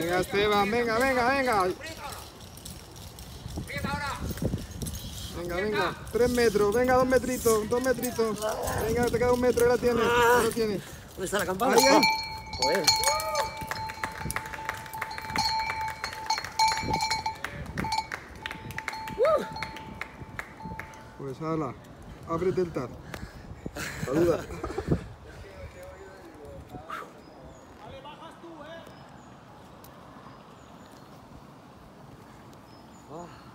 Venga, Esteban, venga, venga, venga. Venga, venga. Tres metros, venga, dos metritos, dos metritos. Venga, te queda un metro, ya la tienes. La tienes. ¿Dónde está la campana? Ahí, ahí. Joder. Pues ala, ábrete el tar. Saluda. 啊。